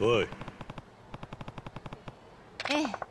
おい。ええ。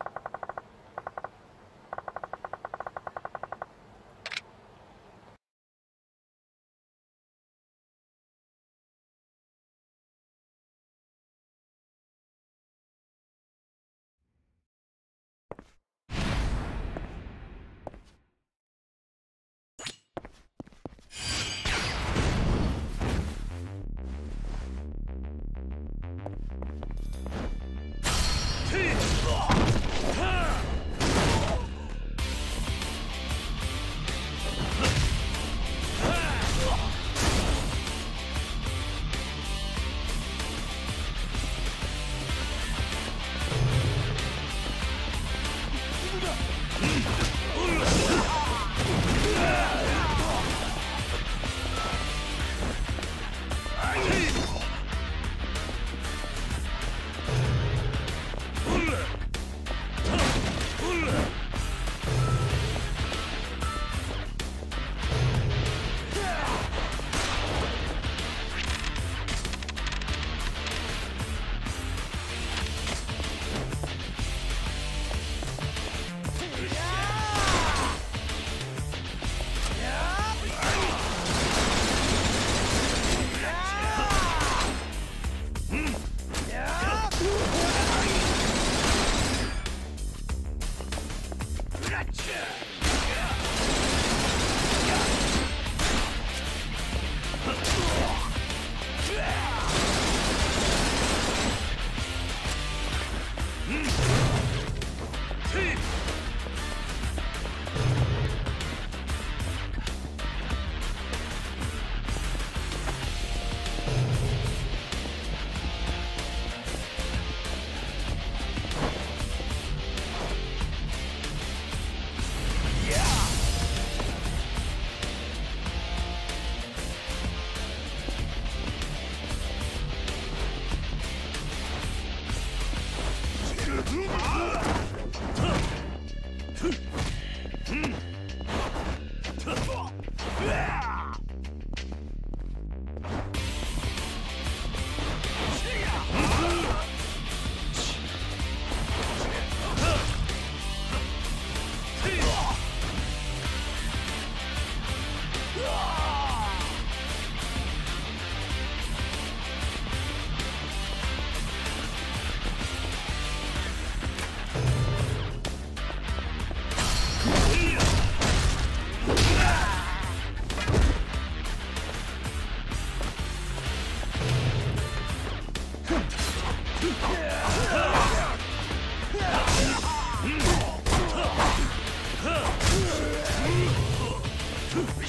Shoot me.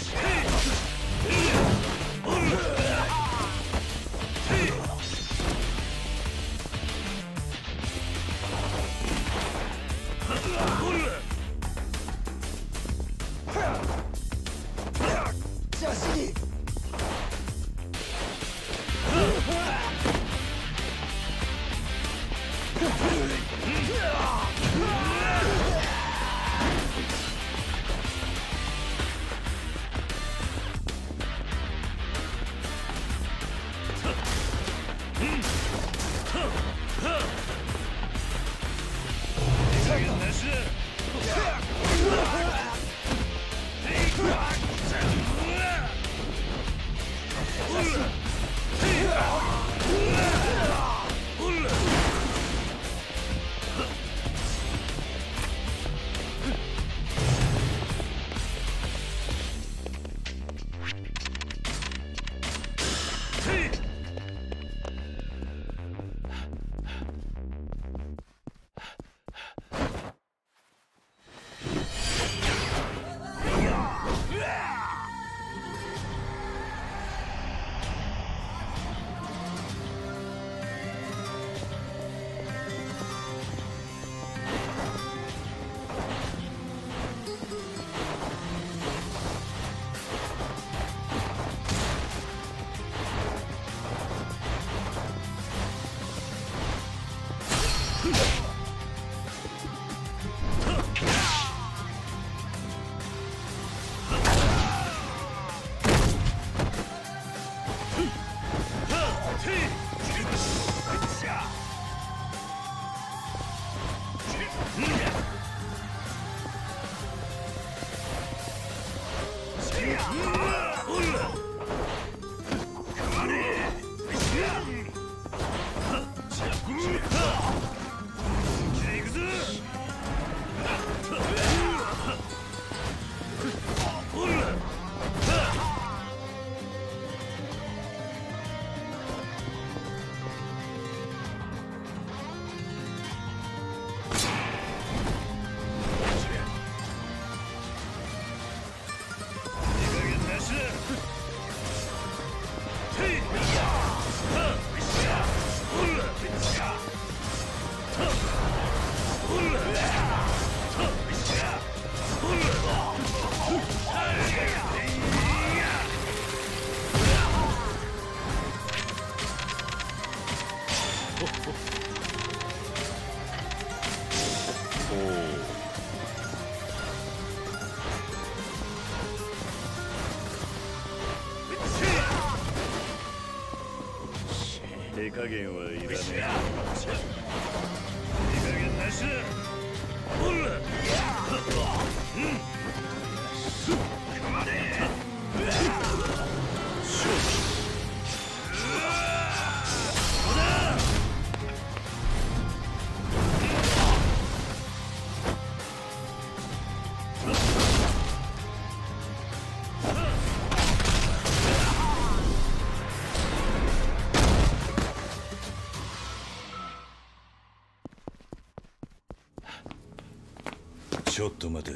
ちょっと待て。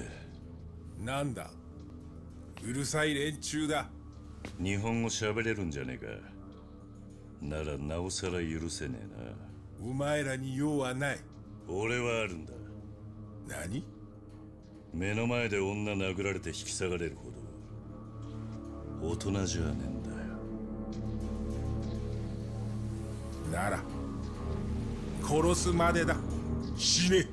なんだ？うるさい連中だ。日本語喋れるんじゃねえか。ならなおさら許せねえお前らに用はない。な俺はあるんだ。何？目の前で女殴られて引き下がれるほど。大人じゃねえんだよ。なら殺すまでだ。死ね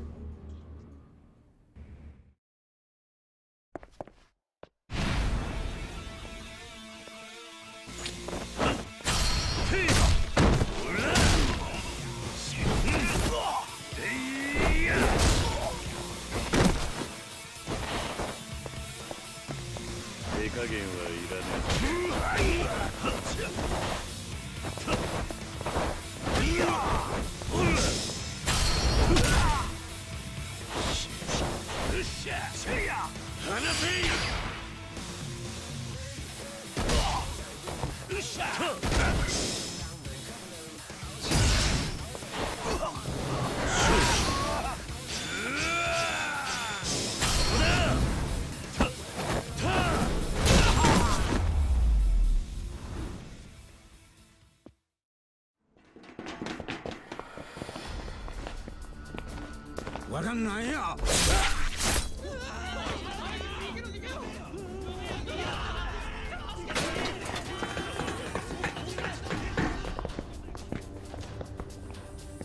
わかんないよ。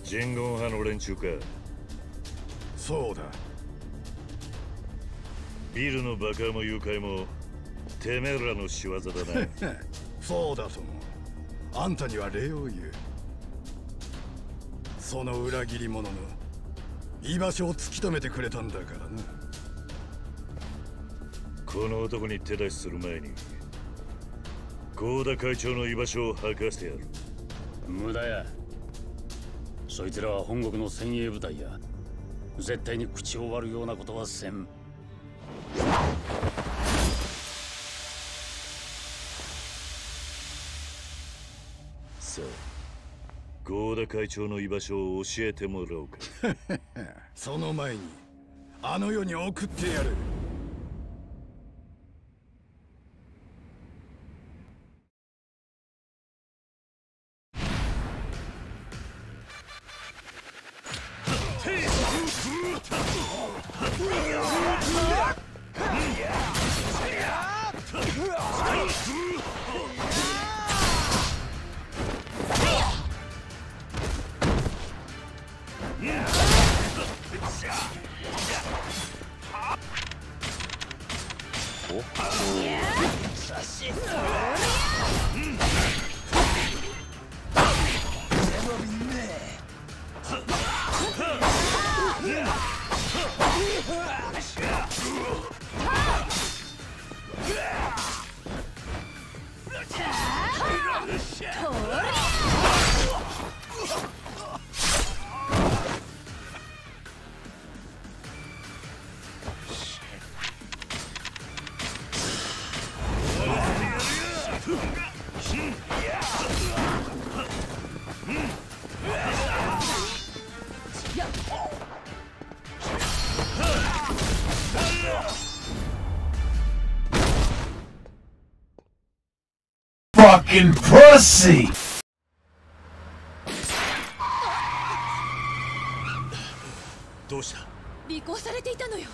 人言派の連中か。そうだ。ビルの爆破も誘拐もてめえらの仕業だな。そうだともあんたには礼を言う。その裏切り者の居場所を突き止めてくれたんだからな。この男に手出しする前に合田会長の居場所を吐かせてやる。無駄や。そいつらは本国の先鋭部隊や絶対に口を割るようなことはせん会長の居場所を教えてもらおうか。その前にあの世に送ってやる。fucking pussy! どうした尾行されていたのよ。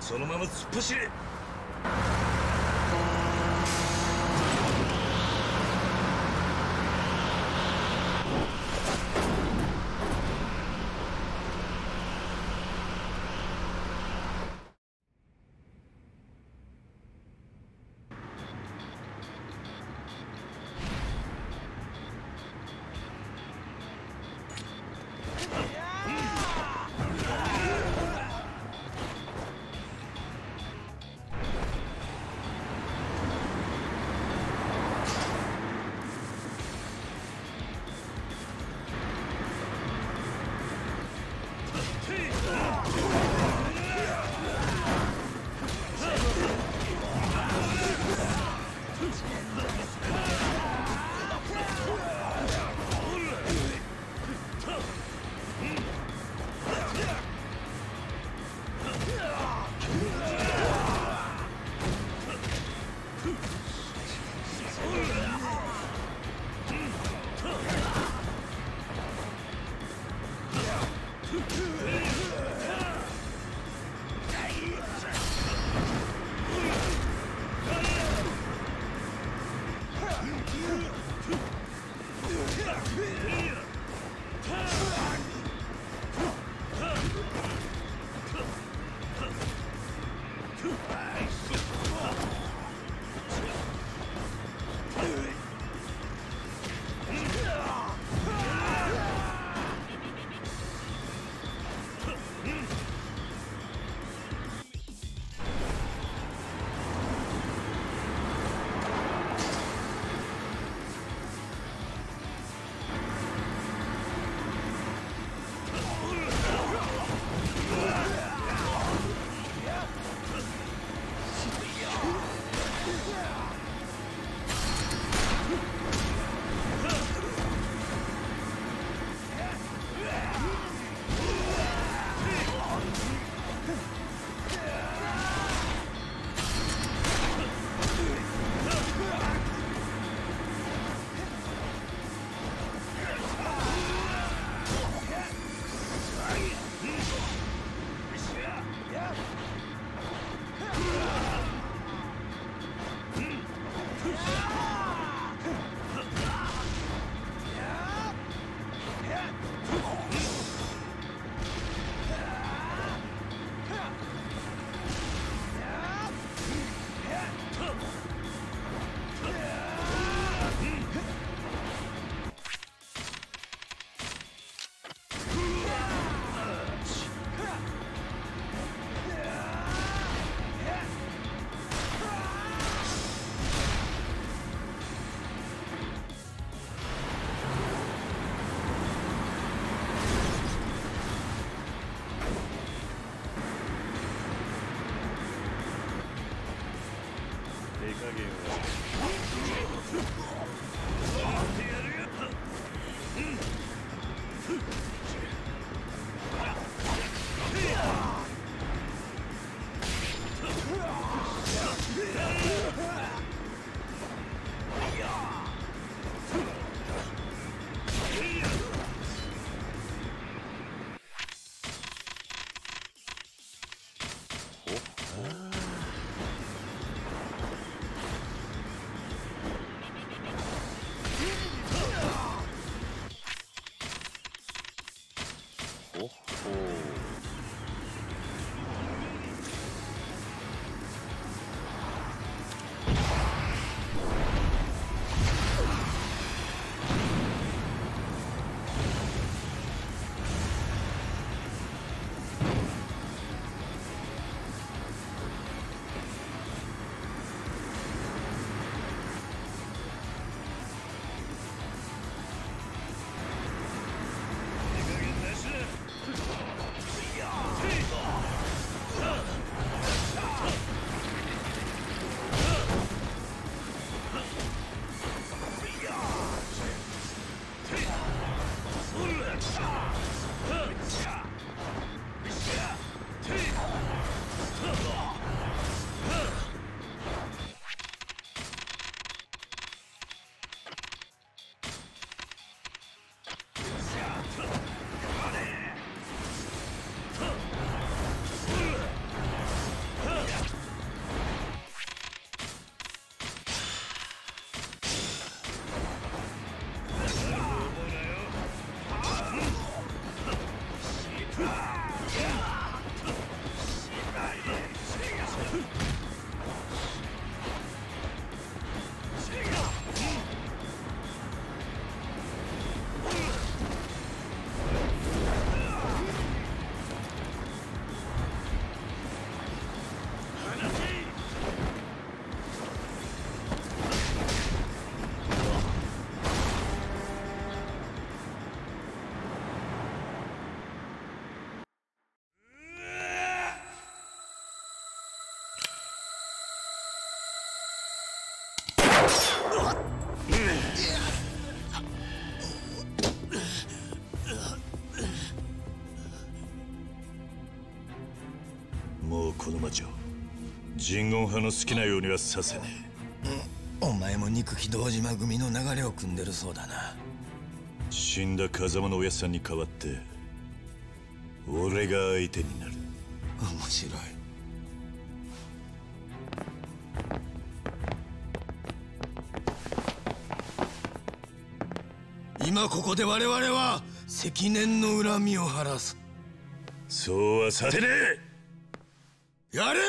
そのまま突っ走れ人言派の好きなようにはさせねお前も憎き堂島組の流れを組んでるそうだな。え死んだ風間のおやっさんに代わって俺が相手になる。面白い。今ここで我々は積年の恨みを晴らす。そうはさせねえ。やれ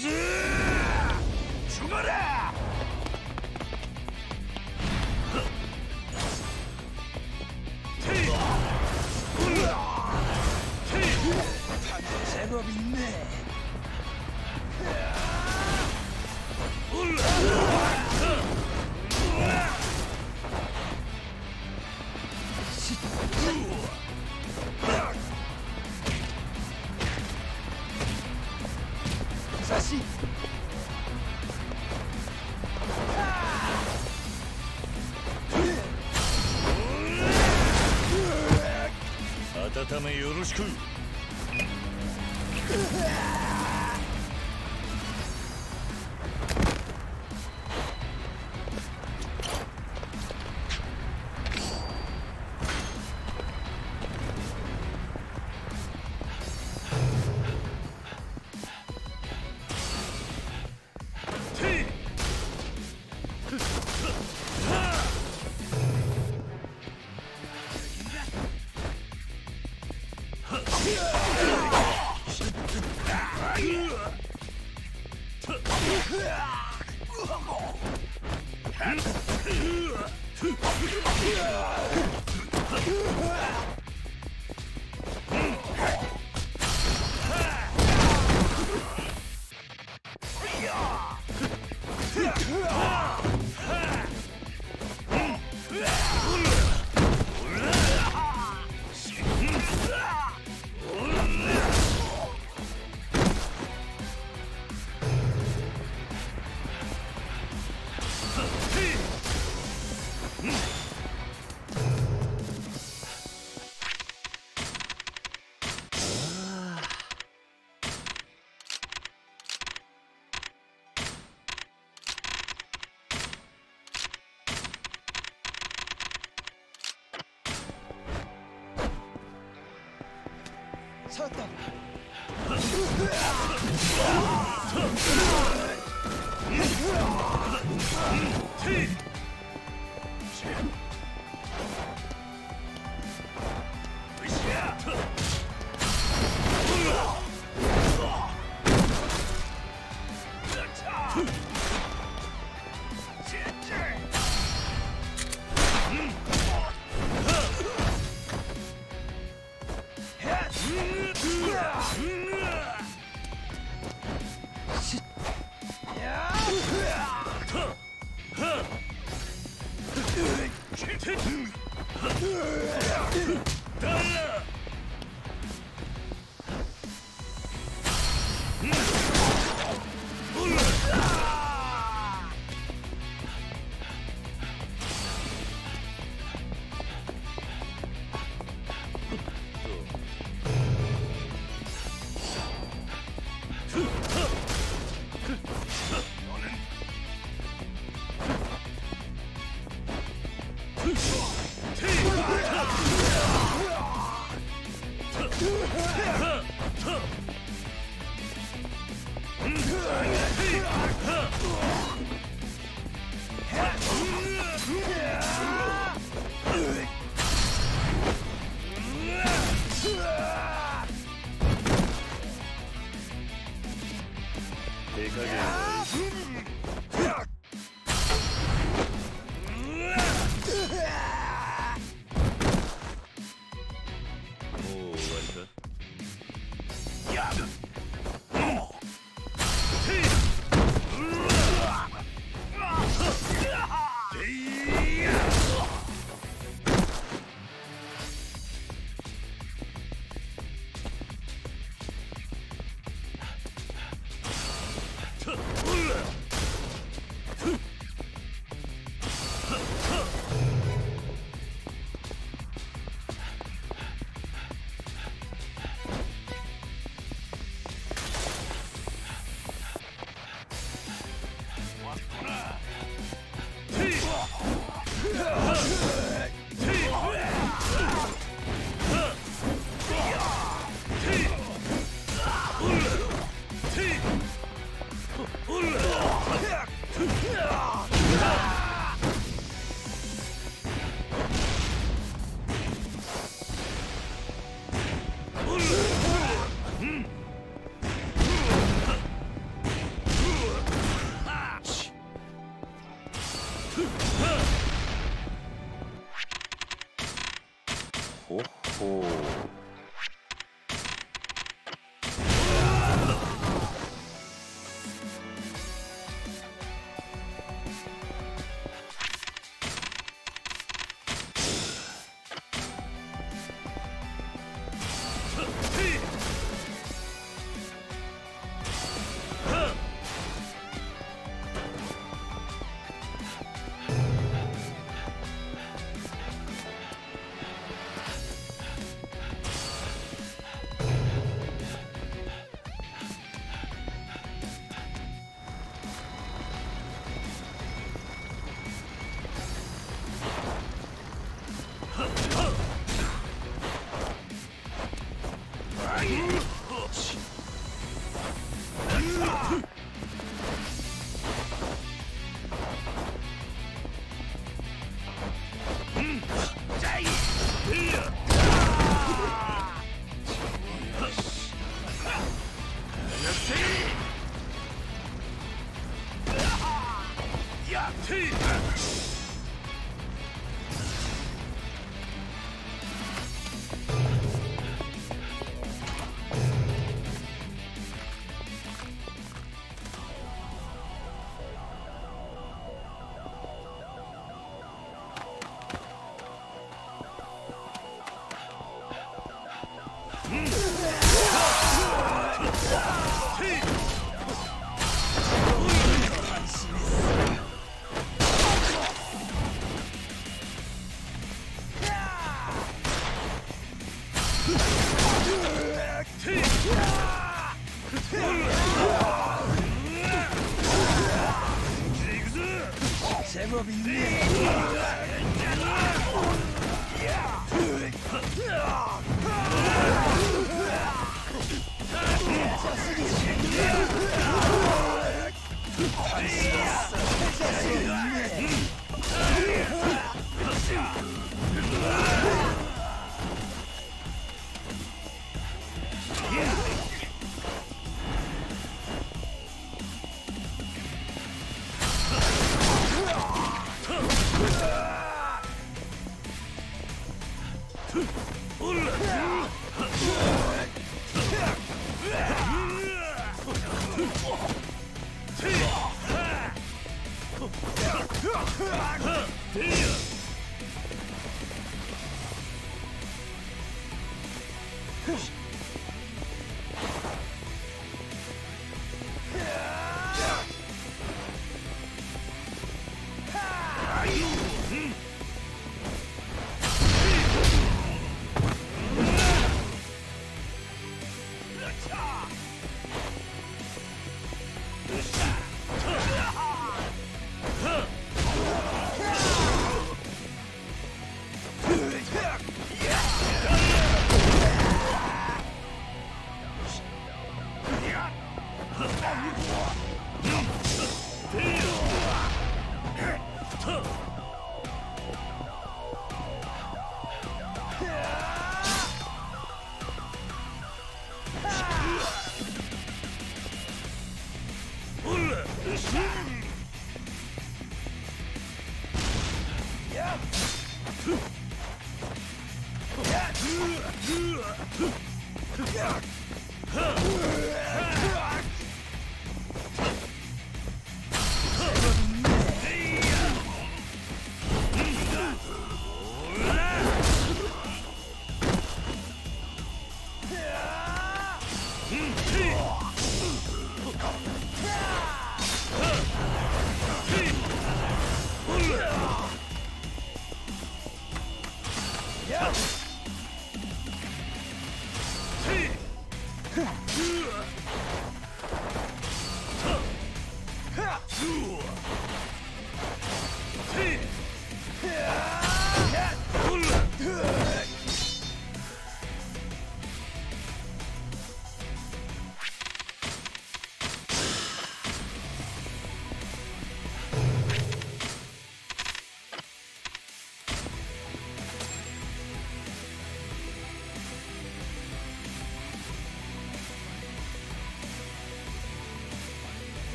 Brazil! Moscow. めよろしえっ!?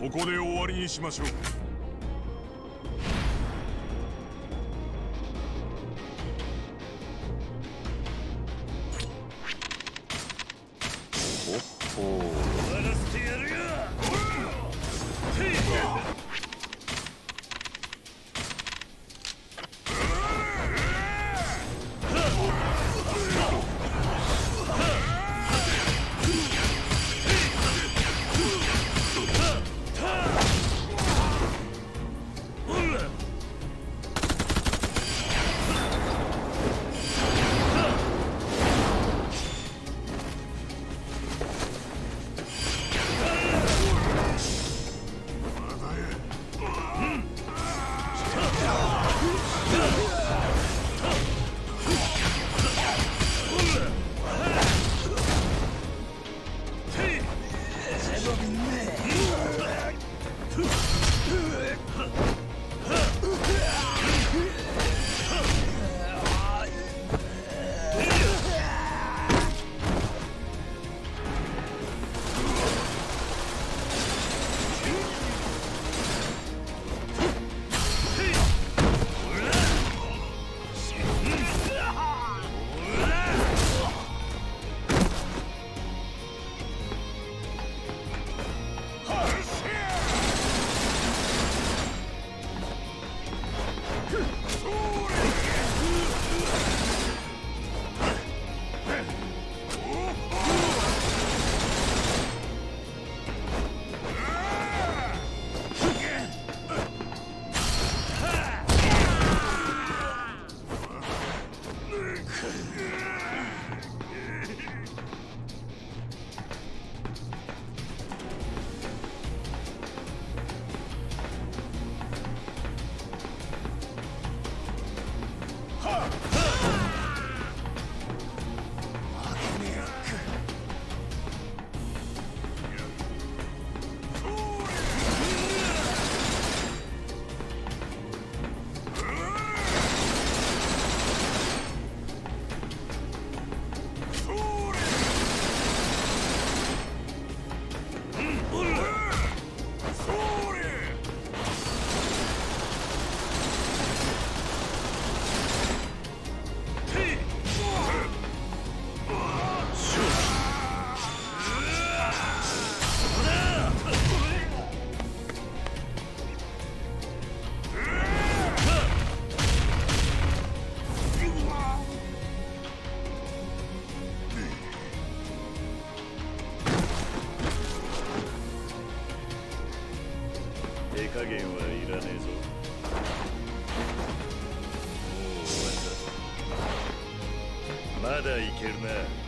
ここで終わりにしましょう。も